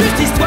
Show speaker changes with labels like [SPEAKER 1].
[SPEAKER 1] justice